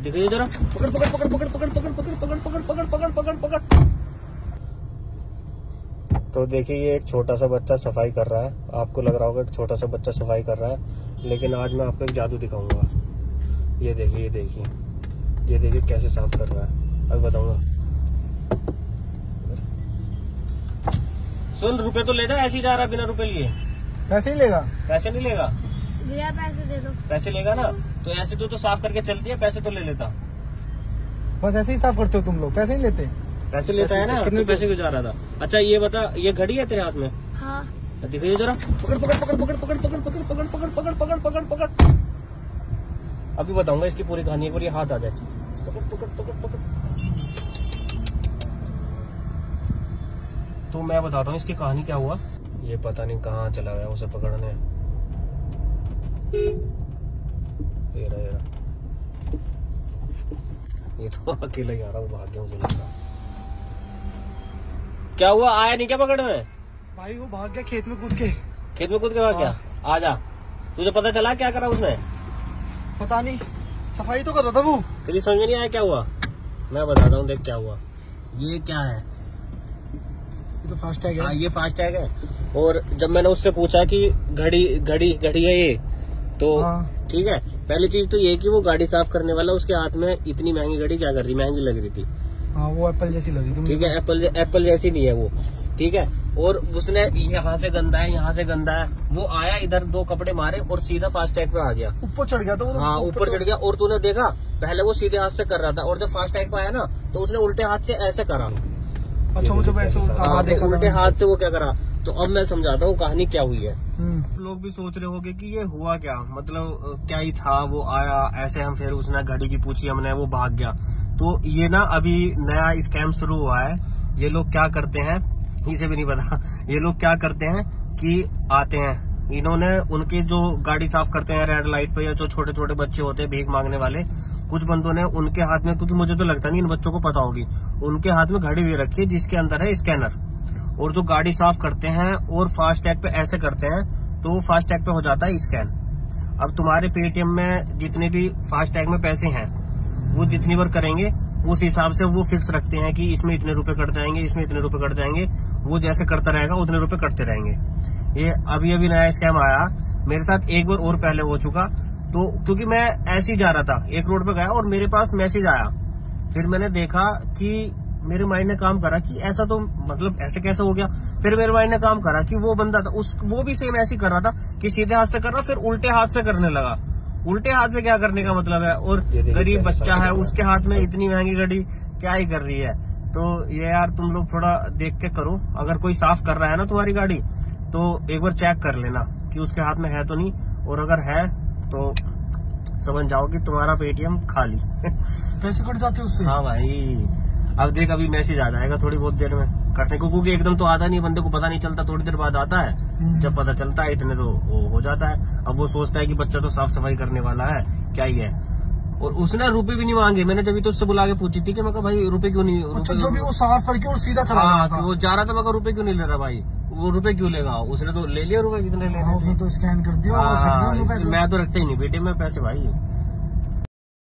दिखाइए जरा पकड़ पकड़ पकड़ पकड़ पकड़ पकड़ पकड़ पकड़ पकड़ पकड़ पकड़ पकड़ पकड़ तो देखिए ये एक छोटा सा बच्चा सफ़ाई कर रहा है आपको लग रहा होगा एक छोटा सा बच्चा सफ़ाई कर रहा है लेकिन आज मैं आपको एक जादू दिखाऊँगा ये देखिए ये देखिए ये देखिए कैसे साफ़ कर रहा है अब बताऊँगा सुन रुपए तो ले जा ऐसे ही जा रहा है बिना रुपए लिए पैसे ही लेगा पैसे नहीं लेगा भैया पैसे दे दो पैसे लेगा ना तो ऐसे तो, तो साफ़ करके चलती है पैसे तो ले लेता बस ऐसे ही साफ़ करते हो तुम लोग पैसे नहीं लेते पैसे लेता है ना कितने तो पैसे क्यों जा रहा था अच्छा ये बता ये घड़ी है तेरे हाथ में हाँ दिखाइए जरा पकड़ पकड़ पकड़ पकड़ पकड़ पकड़ पकड़ पकड़ पकड़ पकड़ पकड़ पकड़ पकड़ अभी बताऊँगा इसकी पूरी कहानी एक बार ये हाथ आ जाए पकड़ पकड़ पकड़ पकड़ तो मैं बताता हूँ इसकी कहानी क्या हुआ ये पता नहीं कहाँ चला गया उसे पकड़ने ये रहा ये रहा ये तो अकेला ही आ रहा हूँ भाग गया मुझे लग रहा क्या हुआ? आया नहीं क्या पकड़ में? भाई वो भाग गया खेत में कूद के। खेत में कूद के भाग गया? आ जा तुझे पता चला क्या करा उसने? पता नहीं। सफ़ाई तो कर रहा था वो। तेरी समझ में नहीं आया क्या हुआ? मैं बताता हूँ देख क्या हुआ। ये क्या है? ये तो फास्ट टैग हाँ। है ये फास्ट टैग है। और जब मैंने उससे पूछा कि घड़ी घड़ी घड़ी है ये? तो हाँ। ठीक है पहली चीज़ तो ये कि वो गाड़ी साफ़ करने वाला उसके हाथ में इतनी महँगी गाड़ी क्या कर रही महँगी लग रही थी। हाँ वो एप्पल जैसी लगी थी ठीक है एप्पल एप्पल जैसी नहीं है वो। ठीक है और उसने यहाँ से गंदा है यहाँ से गंदा है। वो आया इधर दो कपड़े मारे और सीधा फास्ट टैग पे आ गया। ऊपर चढ़ गया तो। हाँ ऊपर चढ़ गया और तूने देखा पहले वो सीधे हाथ से कर रहा था और जब फास्ट टैग पे आया ना तो उसने उल्टे हाथ से ऐसे करा। अच्छा मुझे हाँ, तो उल्टे हाथ से वो क्या करा? तो अब मैं समझाता हूँ कहानी क्या हुई है। हम्म। लोग भी सोच रहे होंगे कि ये हुआ क्या? मतलब क्या ही था, वो आया, ऐसे हम फिर उसने घड़ी की पूछी हमने, वो भाग गया। तो ये ना अभी नया स्कैम शुरू हुआ है। ये लोग क्या करते हैं, इसे भी नहीं पता। ये लोग क्या करते हैं कि आते हैं। इन्होंने उनके जो गाड़ी साफ़ करते हैं रेड लाइट पे या जो छोटे छोटे बच्चे होते हैं, भीख मांगने वाले, कुछ बंदों ने उनके हाथ में, क्योंकि मुझे तो लगता नहीं इन बच्चों को पता होगी, उनके हाथ में घड़ी दे रखी है जिसके अंदर है स्कैनर। और जो गाड़ी साफ़ करते हैं और फास्ट टैग पे ऐसे करते हैं तो फास्ट टैग पे हो जाता है स्कैन अब तुम्हारे पेटीएम में जितने भी फास्ट टैग में पैसे हैं, वो जितनी बार करेंगे, उस हिसाब से वो फिक्स रखते हैं कि इसमें इतने रुपए कट जाएँगे, इसमें इतने रुपए कट जाएँगे, वो जैसे करता रहेगा, उतने रुपए कटते रहेंगे. ये अभी अभी नया स्कैम आया, मेरे साथ एक बार और पहले हो चुका तो क्योंकि मैं ऐसे ही जा रहा था, एक रोड पे गया और मेरे पास मैसेज आया. फिर मैंने देखा कि मेरे माइंड ने काम करा कि ऐसा तो मतलब ऐसे कैसे हो गया? फिर मेरे माइंड ने काम करा कि वो बंदा था उस वो भी सेम ऐसे ही कर रहा था कि सीधे हाथ से कर रहा फिर उल्टे हाथ से करने लगा। उल्टे हाथ से क्या करने का मतलब है? और गरीब बच्चा है है। उसके हाथ में इतनी महँगी घड़ी क्या ही कर रही है? तो ये यार तुम लोग थोड़ा देख के करो। अगर कोई साफ़ कर रहा है ना तुम्हारी गाड़ी तो एक बार चेक कर लेना कि उसके हाथ में है तो नहीं। और अगर है तो समझ जाओ कि तुम्हारा पेटीएम खाली। पैसे कट जाते उससे। हाँ भाई। अब देख अभी मैसेज आ जाएगा थोड़ी बहुत देर में। करते को क्योंकि एकदम तो आता नहीं बंदे को पता नहीं चलता थोड़ी देर बाद आता है। हम्म। जब पता चलता है इतने तो वो हो जाता है। अब वो सोचता है कि बच्चा तो साफ़ सफ़ाई करने वाला है क्या ही है। और उसने रुपए भी नहीं मांगे। मैंने जब तो उससे बुला के पूछी थी कि मैं भाई रुपए क्यों नहीं अच्छा जो भी वो साफ़ करके और सीधा चला हाँ था वो जा रहा था मैं रुपए क्यों नहीं ले रहा भाई? वो रुपए क्यों लेगा? उसने तो ले लिया रुपए कितने हाँ, लेने तो स्कैन कर दिया हाँ, मैं तो रखते ही नहीं बेटे में पैसे भाई।